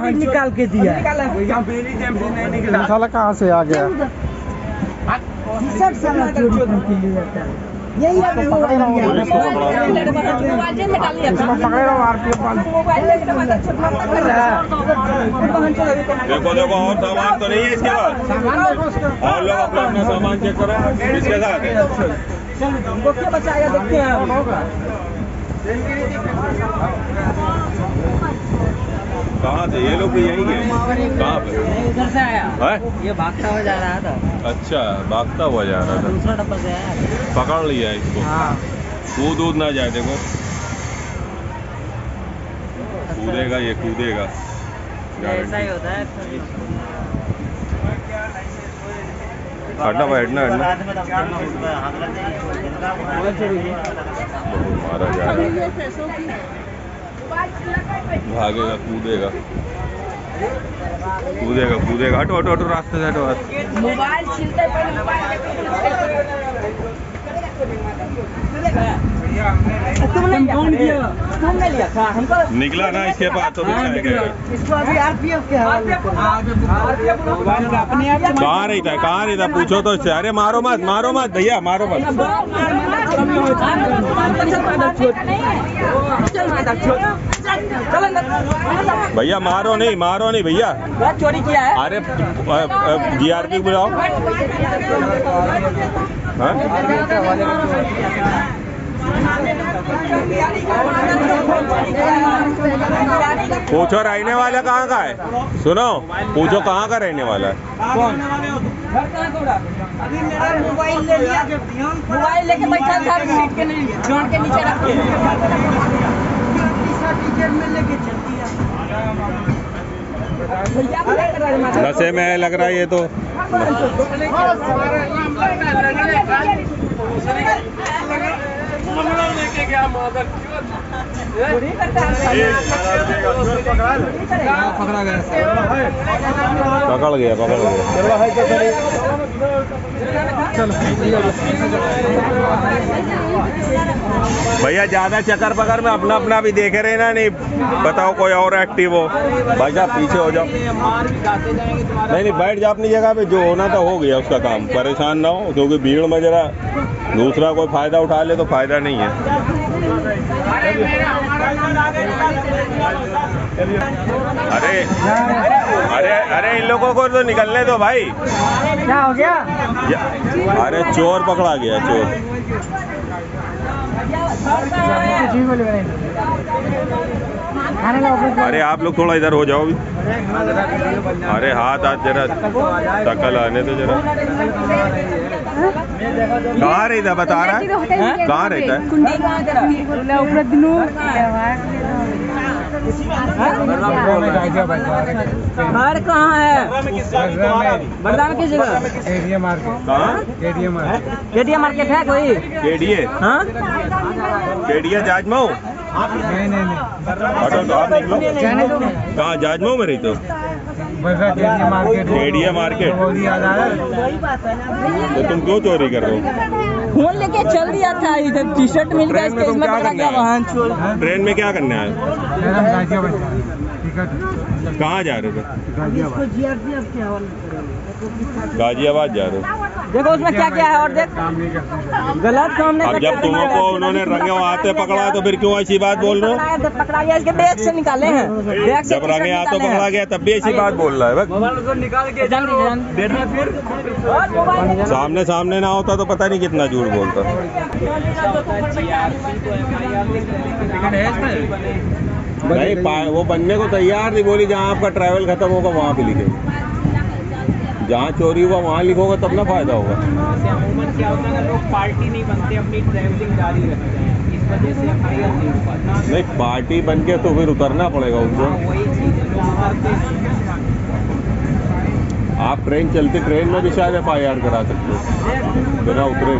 भी निकाल के दिया। साला कहाँ से आ गया? है। यही है। देखो देखो और सामान तो नहीं है इसके पास। और लोग अपना अपना सामान चेक करो इसके साथ। है क्या बचाया देखते हैं। कहाँ से? ये लोग भी यही है। कहाँ पे? इधर से आया। है? ये भागता हुआ जा रहा था। अच्छा भागता हुआ जा रहा था। दूसरा डब्बा से आया। पकड़ लिया इसको। हाँ। कूद उद ना जाए देखो। कूदेगा ये कूदेगा। ऐसा ही होता है हटना भाई हटना हटना। मारा जा रहा है। भागेगा कूदेगा। कूदेगा कूदेगा। हटो हटो हटो रास्ते से हटो मोबाइल तुमने कौन किया तुमने लिया था हमको निकला ना इसके पास तो इसको अभी आरपीएफ के हवाले अपने आप कहाँ रहता है कहाँ रहता है पूछो तो इससे अरे मारो मत मारो मत भैया मारो मत भैया मारो नहीं मारो नहीं भैया चोरी किया है अरे जीआरपी बुलाओ पूछो रहने वाला कहाँ का है? सुनो पूछो कहाँ का रहने वाला है? अभी मेरा मोबाइल ले लिया मोबाइल लेके बैठा था सीट के नीचे जोड़ के नीचे रख। के में लेके चल दिया हैं नशे में लग रहा है ये तो। चोरी करता है। पकड़ा गया पकड़ गया पकड़ गया भैया, ज़्यादा चक्कर पकड़, में अपना अपना भी देखे रहे ना, नहीं, बताओ कोई और एक्टिव हो। भाई साहब, पीछे हो जाओ। नहीं नहीं, बैठ जाओ अपनी जगह पे, जो होना था हो गया उसका काम। परेशान ना हो, क्योंकि भीड़ में जरा दूसरा कोई फ़ायदा उठा ले तो फ़ायदा नहीं है। अरे अरे अरे इन लोगों को तो निकलने दो भाई। क्या हो गया? अरे चोर पकड़ा गया चोर। खाने का अरे आप लोग थोड़ा इधर हो जाओ भी अरे हाथ हाथ जरा शकल आने तो जरा। कहाँ रहता बता रहा है? कहाँ रहता है घर कहाँ है? बरदान की जगह। एरिया मार्केट कहाँ? एरिया मार्केट केडिया मार्केट है कोई? केडीए। हाँ? केडिया जाजमाऊ। नहीं नहीं नहीं आप निकलो कहाँ जाजमाऊ में रही तो? Area market. तो तुम क्यों चोरी कर रहे हो? फ़ोन लेके चल दिया था इधर टी शर्ट मिल गया ट्रेन में स्टेज में क्या पकड़ा करने गया आए? वाहन ट्रेन में क्या करने आए? मैडम गाजियाबाद जा रहे हैं। टिकट कहाँ जा रहे थे गाजियाबाद जा रहे हो? देखो उसमें क्या क्या है और देख। काम नहीं कर सकते गलत काम नहीं अब जब तुमको उन्होंने रंगे हाथे पकड़ा तो फिर क्यों ऐसी बात बोल रहे हो? पकड़ा गया इसके बैग से निकाले हैं। जब रंगे हाथों पकड़ा गया तब भी ऐसी बात बोल रहा है बस। मोबाइल को निकाल के जान बैठना फिर। सामने सामने ना होता तो पता नहीं कितना झूठ बोलता। नहीं वो बनने को तैयार नहीं बोली जहाँ आपका ट्रैवल खत्म होगा वहाँ पे लिखे। जहाँ चोरी हुआ वहाँ लिखोगे तब ना फ़ायदा होगा अमूमन क्या होता है लोग पार्टी नहीं बनते अपनी ट्रैवलिंग जारी रखते हैं इस वजह से एफ़ नहीं नहीं पार्टी बन के तो फिर उतरना पड़ेगा उनको वही चीज़ है आप ट्रेन चलती ट्रेन में भी शायद एफ़ आई आर करा सकते हो बिना उतरे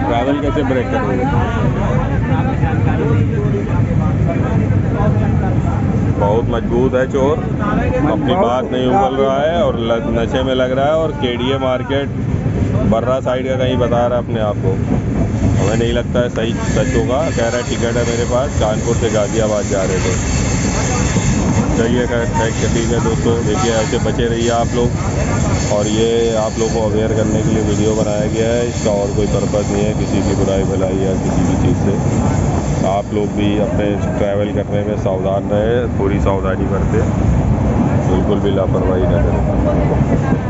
ट्रैवल कैसे ब्रेक करोगे बहुत मज़बूत है चोर। अपनी बात नहीं उबल रहा है और नशे में लग रहा है और केडीए मार्केट बर्रा साइड का कहीं बता रहा है अपने आप को। हमें नहीं लगता है सही सच होगा। कह रहा है टिकट है मेरे पास, कानपुर से गाजियाबाद जा रहे थे। चाहिए टैक्स ठीक है दोस्तों। देखिए, ऐसे बचे रहिए आप लोग। और ये आप लोगों को अवेयर करने के लिए वीडियो बनाया गया है। इसका और कोई पर्पज़ नहीं है, किसी की बुराई, भलाई या किसी भी चीज़ से। आप लोग भी अपने ट्रैवल करने में सावधान रहें, पूरी सावधानी बरतें। बिल्कुल भी लापरवाही ना करें।